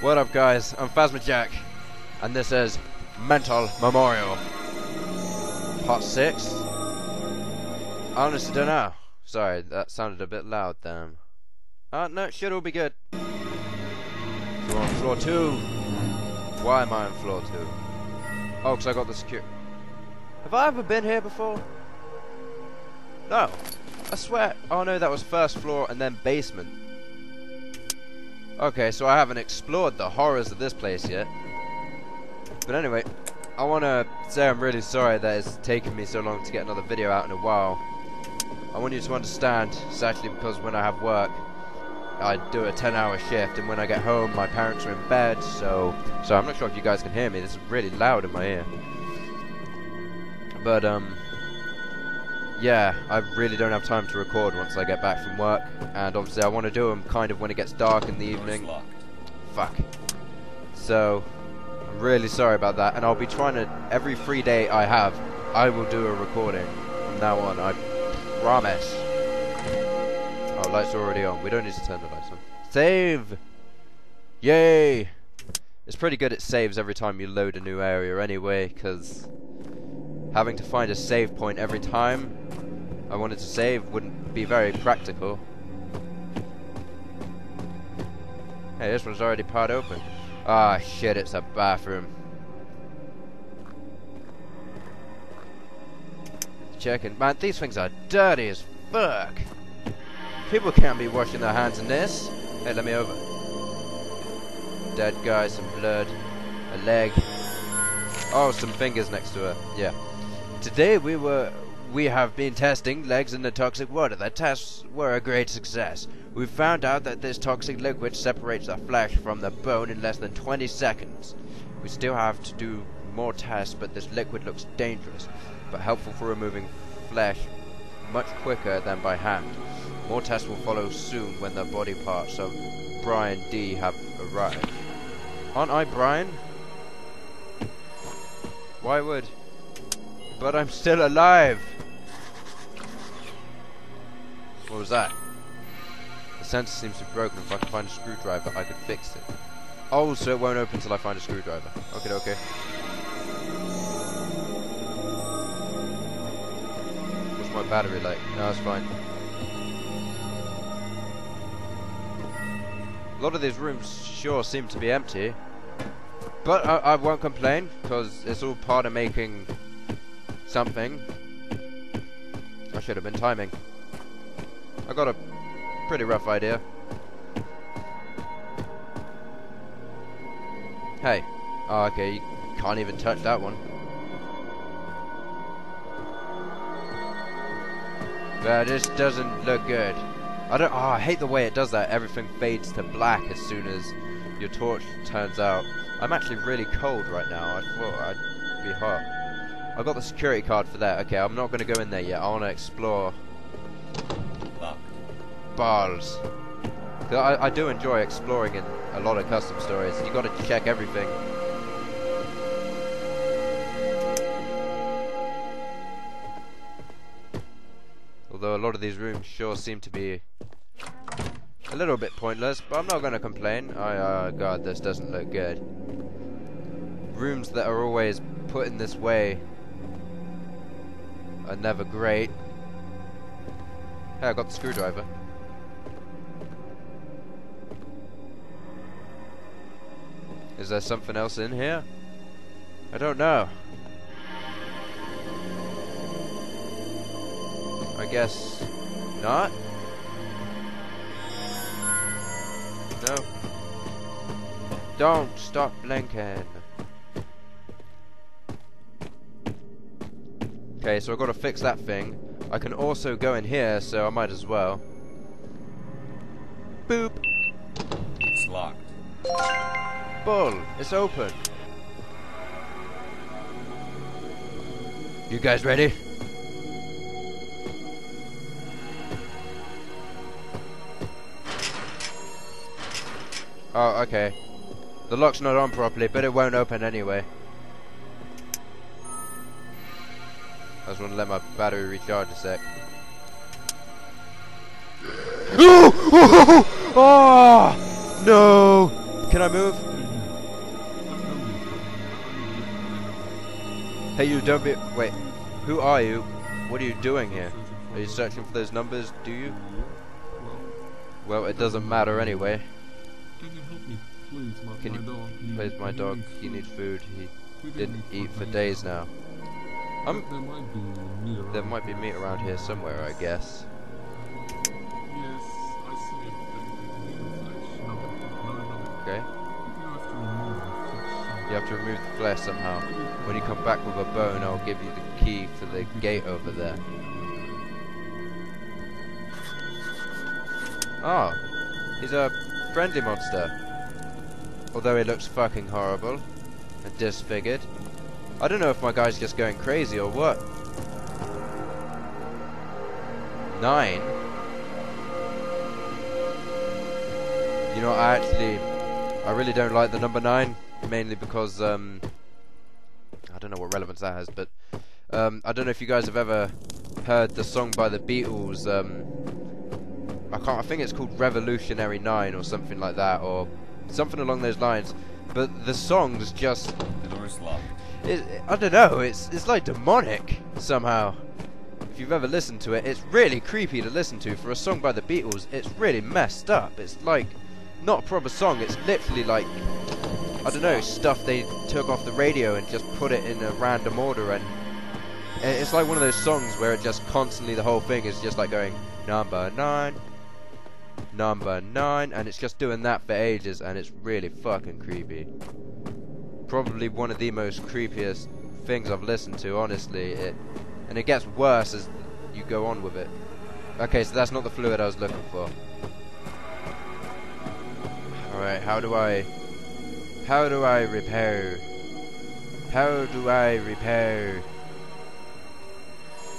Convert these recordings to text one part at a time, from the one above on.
What up, guys? I'm Phasmid Jack, and this is Mental Memorial. Part 6? I honestly don't know. Sorry, that sounded a bit loud then. Uh, no, should all be good. So we're on floor 2. Why am I on floor 2? Oh, because I got the secure... Have I ever been here before? No. I swear. Oh no, that was first floor and then basement. Okay, so I haven't explored the horrors of this place yet. But anyway, I want to say I'm really sorry that it's taken me so long to get another video out in a while. I want you to understand, it's actually because when I have work, I do a 10 hour shift, and when I get home, my parents are in bed, so... So I'm not sure if you guys can hear me, this is really loud in my ear. But, um... Yeah, I really don't have time to record once I get back from work, and obviously I want to do them kind of when it gets dark in the evening. Fuck. So, I'm really sorry about that, and I'll be trying to, every free day I have, I will do a recording from now on, I promise. Oh, lights are already on. We don't need to turn the lights on. Save! Yay! It's pretty good it saves every time you load a new area anyway, because having to find a save point every time I wanted to save wouldn't be very practical. Hey, this one's already part open. Ah, oh, shit, it's a bathroom. Checking. Man, these things are dirty as fuck. People can't be washing their hands in this. Hey, let me over. Dead guy, some blood, a leg. Oh, some fingers next to her. Yeah. Today we were we have been testing legs in the toxic water. The tests were a great success. We found out that this toxic liquid separates the flesh from the bone in less than 20 seconds. We still have to do more tests, but this liquid looks dangerous, but helpful for removing flesh much quicker than by hand. More tests will follow soon when the body parts of Brian D have arrived. Aren't I Brian? Why would... But I'm still alive! What was that? The sensor seems to be broken. If I can find a screwdriver, I could fix it. Oh, so it won't open until I find a screwdriver. Okay, okay. What's my battery like? No, it's fine. A lot of these rooms sure seem to be empty. But I, I won't complain, because it's all part of making something. I should have been timing. I got a pretty rough idea. Hey. Oh, okay, you can't even touch that one. But this doesn't look good. I don't. Oh, I hate the way it does that. Everything fades to black as soon as your torch turns out. I'm actually really cold right now. I thought I'd be hot. I got the security card for that. Okay, I'm not going to go in there yet. I want to explore. Balls. I, I do enjoy exploring in a lot of custom stories. You've got to check everything. Although a lot of these rooms sure seem to be a little bit pointless, but I'm not going to complain. Oh, uh, God, this doesn't look good. Rooms that are always put in this way are never great. Hey, I got the screwdriver. Is there something else in here? I don't know. I guess not? No. Don't stop blinking. Okay, so I've got to fix that thing. I can also go in here, so I might as well. Boop! It's locked. Bull! It's open! You guys ready? Oh, okay. The lock's not on properly, but it won't open anyway. I just want to let my battery recharge a sec. oh! oh! No! Can I move? Hey, you don't be. Wait. Who are you? What are you doing here? Are you searching for those numbers? Do you? Well, it doesn't matter anyway. Can you help me, please? My, Can my you dog. Please, my dog. He needs food. He didn't eat for days now. I'm. There might be meat around. There might be meat around here somewhere, I guess. Yes, I see it. The flesh. No, no. Okay. You have to remove the flesh. You have to remove the flesh somehow. When you come back with a bone, I'll give you the key for the gate over there. Oh, he's a friendly monster. Although he looks fucking horrible and disfigured. I don't know if my guy's just going crazy or what. Nine? You know, I actually, I really don't like the number nine, mainly because, um, I don't know what relevance that has, but, um, I don't know if you guys have ever heard the song by the Beatles, um, I can't, I think it's called Revolutionary Nine or something like that, or something along those lines, but the song's just, The locked. It, I don't know, it's, it's like demonic, somehow. If you've ever listened to it, it's really creepy to listen to. For a song by the Beatles, it's really messed up. It's like, not a proper song, it's literally like, I don't know, stuff they took off the radio and just put it in a random order and it's like one of those songs where it just constantly, the whole thing is just like going, number nine, number nine, and it's just doing that for ages and it's really fucking creepy. Probably one of the most creepiest things I've listened to, honestly. It and it gets worse as you go on with it. Okay, so that's not the fluid I was looking for. Alright, how do I... How do I repair? How do I repair?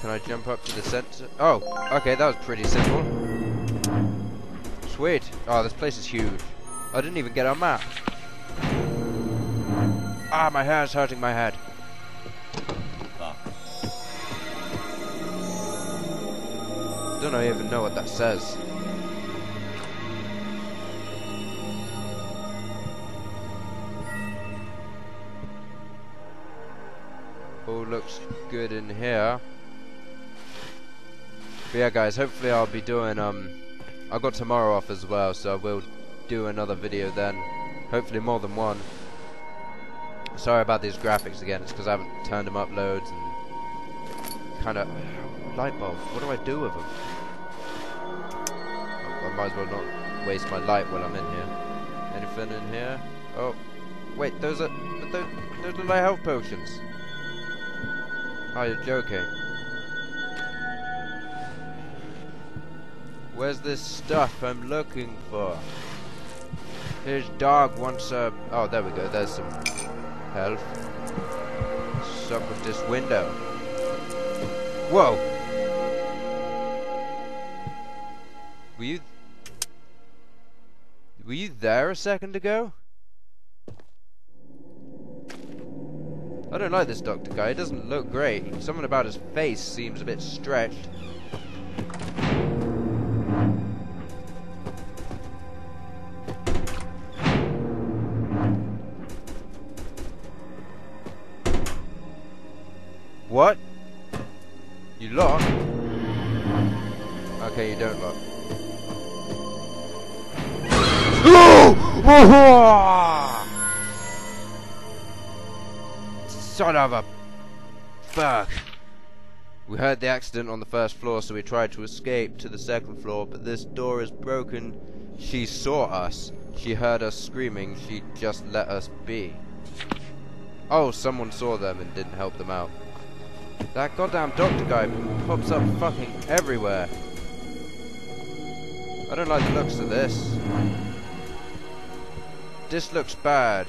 Can I jump up to the center? Oh, okay, that was pretty simple. Sweet. Oh, this place is huge. I didn't even get a map. Ah, my hand's hurting my head. Don't I even know what that says. All looks good in here. But yeah guys, hopefully I'll be doing um I've got tomorrow off as well, so I will do another video then. Hopefully more than one. Sorry about these graphics again, it's because I haven't turned them up loads and kinda light bulbs, what do I do with them? Oh, I might as well not waste my light while I'm in here. Anything in here? Oh, wait, those are but those, those are my health potions. Oh, you're joking. Where's this stuff I'm looking for? His dog wants a. Oh, there we go. There's some health. What's up with this window? Whoa! Were you... Were you there a second ago? I don't like this doctor guy, he doesn't look great. Something about his face seems a bit stretched. Ah! Son of a fuck. We heard the accident on the first floor, so we tried to escape to the second floor, but this door is broken. She saw us. She heard us screaming. She just let us be. Oh, someone saw them and didn't help them out. That goddamn doctor guy pops up fucking everywhere. I don't like the looks of this. This looks bad.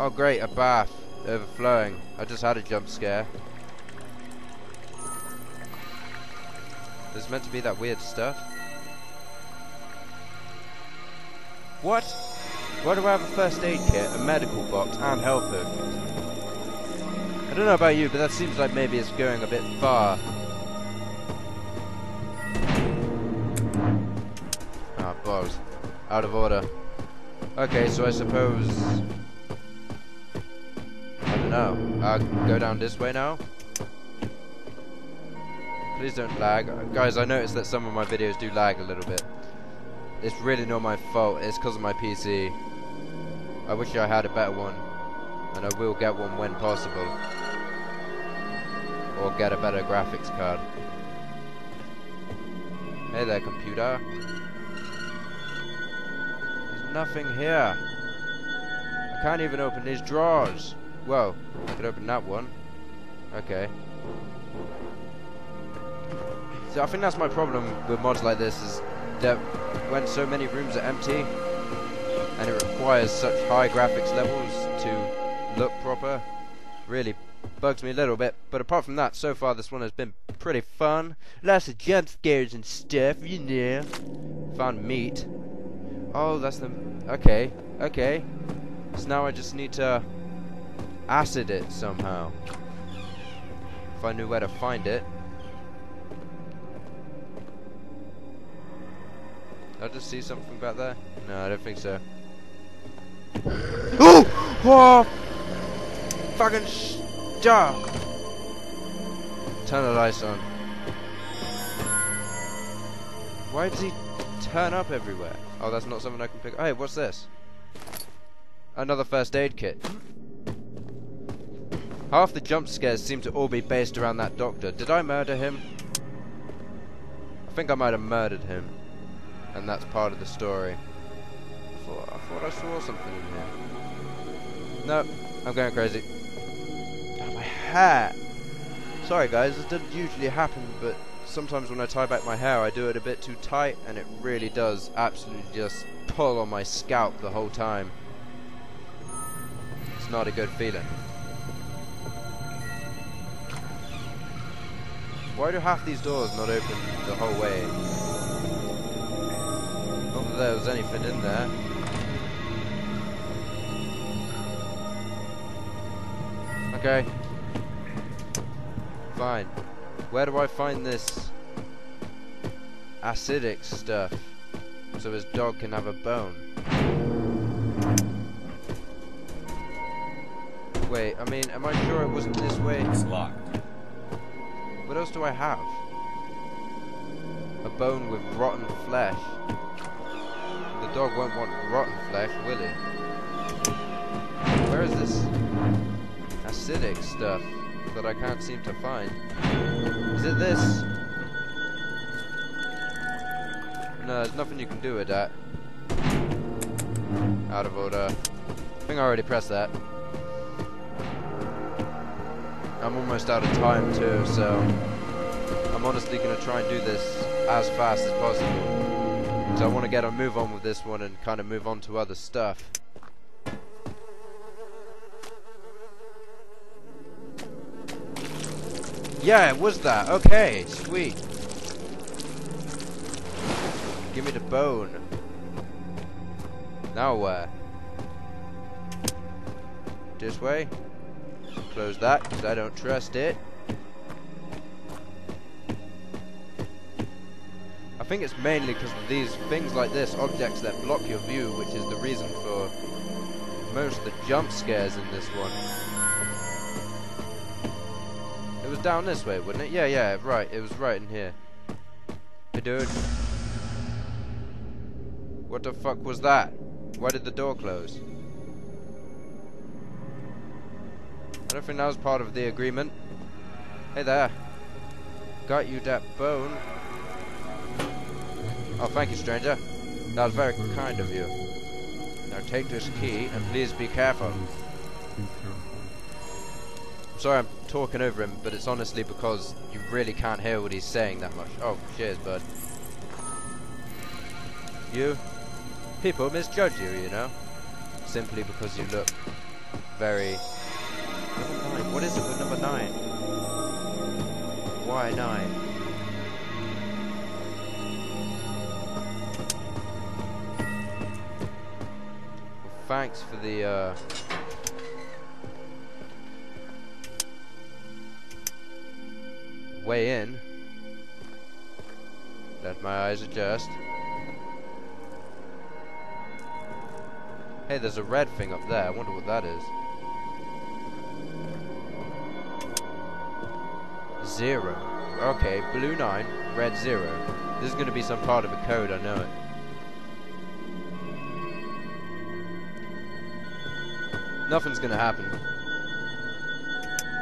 Oh great, a bath. Overflowing. I just had a jump scare. There's meant to be that weird stuff. What? Why do I have a first aid kit, a medical box, and health potions? I don't know about you, but that seems like maybe it's going a bit far. Ah, balls. Out of order. Okay, so I suppose... I don't know. I'll go down this way now. Please don't lag. Guys, I noticed that some of my videos do lag a little bit. It's really not my fault. It's because of my PC. I wish I had a better one. And I will get one when possible. Or get a better graphics card. Hey there, computer. Nothing here. I can't even open these drawers. Whoa, I could open that one. Okay. So I think that's my problem with mods like this is that when so many rooms are empty and it requires such high graphics levels to look proper, really bugs me a little bit. But apart from that, so far this one has been pretty fun. Lots of jump scares and stuff, you know. Found meat. Oh, that's the... Okay, okay. So now I just need to acid it somehow. If I knew where to find it. Did I just see something back there? No, I don't think so. oh! Oh! Fucking stop! Turn the lights on. Why does he turn up everywhere? Oh, that's not something I can pick. Hey, what's this? Another first aid kit. Half the jump scares seem to all be based around that doctor. Did I murder him? I think I might have murdered him. And that's part of the story. I thought I, thought I saw something in here. No, I'm going crazy. Oh, my hat! Sorry guys, this doesn't usually happen, but sometimes when I tie back my hair I do it a bit too tight and it really does absolutely just pull on my scalp the whole time. It's not a good feeling. Why do half these doors not open the whole way? Not that there was anything in there. Okay. Fine. Where do I find this acidic stuff so his dog can have a bone? Wait, I mean, am I sure it wasn't this way? It's locked. What else do I have? A bone with rotten flesh. The dog won't want rotten flesh, will he? Where is this acidic stuff that I can't seem to find? Is it this? No, there's nothing you can do with that. Out of order. I think I already pressed that. I'm almost out of time too, so I'm honestly going to try and do this as fast as possible. Because I want to get a move on with this one and kind of move on to other stuff. Yeah, it was that. Okay, sweet. Give me the bone. Now where? This way? Close that, because I don't trust it. I think it's mainly because of these things like this, objects that block your view, which is the reason for most of the jump scares in this one. Was down this way, wouldn't it? Yeah, yeah, right, it was right in here. Hey, dude. What the fuck was that? Why did the door close? I don't think that was part of the agreement. Hey there. Got you that bone. Oh, thank you, stranger. That was very kind of you. Now take this key and please be careful. Be careful. Sorry I'm talking over him, but it's honestly because you really can't hear what he's saying that much. Oh, cheers, bud. You? People misjudge you, you know? Simply because you look very Number nine. What is it with number nine? Why nine? Well, thanks for the uh, way in. Let my eyes adjust. Hey, there's a red thing up there. I wonder what that is. Zero. Okay, blue 9, red 0. This is going to be some part of a code, I know it. Nothing's going to happen.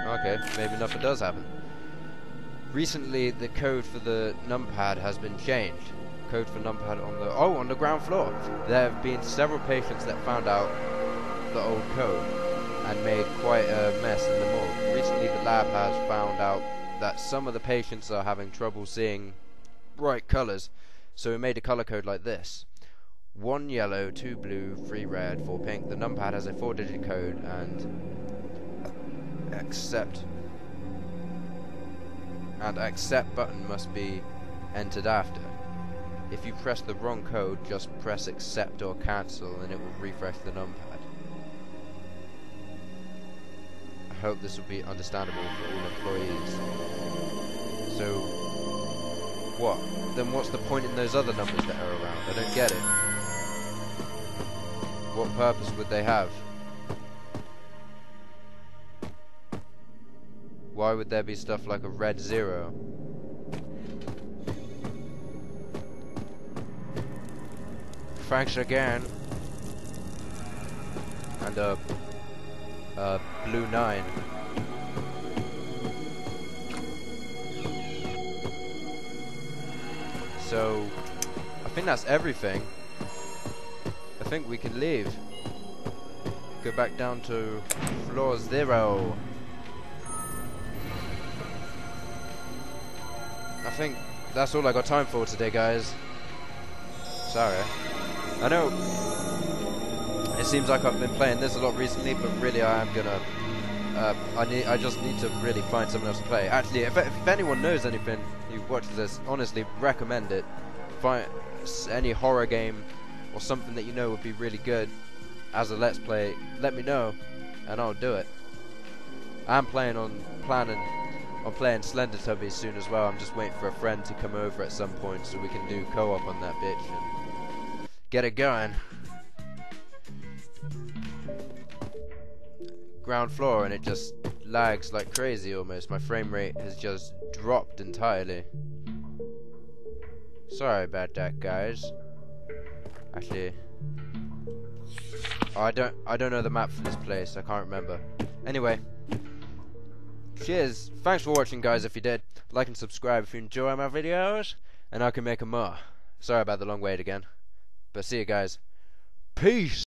Okay, maybe nothing does happen. Recently, the code for the numpad has been changed. Code for numpad on the oh on the ground floor. There have been several patients that found out the old code and made quite a mess in the morgue. Recently, the lab has found out that some of the patients are having trouble seeing bright colours, so we made a colour code like this. One yellow, two blue, three red, four pink. The numpad has a four digit code and accept and accept button must be entered after. If you press the wrong code, just press accept or cancel and it will refresh the numpad. I hope this will be understandable for all employees. So, what? Then what's the point in those other numbers that are around? I don't get it. What purpose would they have? Why would there be stuff like a red zero? Thanks again. And a, a blue nine. So, I think that's everything. I think we can leave. Go back down to floor zero. I think that's all I got time for today, guys. Sorry. I know it seems like I've been playing this a lot recently, but really I am gonna. Uh, I need. I just need to really find someone else to play. Actually, if, if anyone knows anything who watches this, honestly, recommend it. Find any horror game or something that you know would be really good as a let's play. Let me know, and I'll do it. I'm playing on planning on playing Slender Tubbies soon as well. I'm just waiting for a friend to come over at some point so we can do co-op on that bitch and get it going. Ground floor and it just lags like crazy almost. My frame rate has just dropped entirely. Sorry about that, guys. Actually, oh, I don't I don't know the map for this place. I can't remember. Anyway, cheers. Thanks for watching, guys. If you did, like and subscribe if you enjoy my videos, and I can make them more. Sorry about the long wait again, but see you guys. Peace.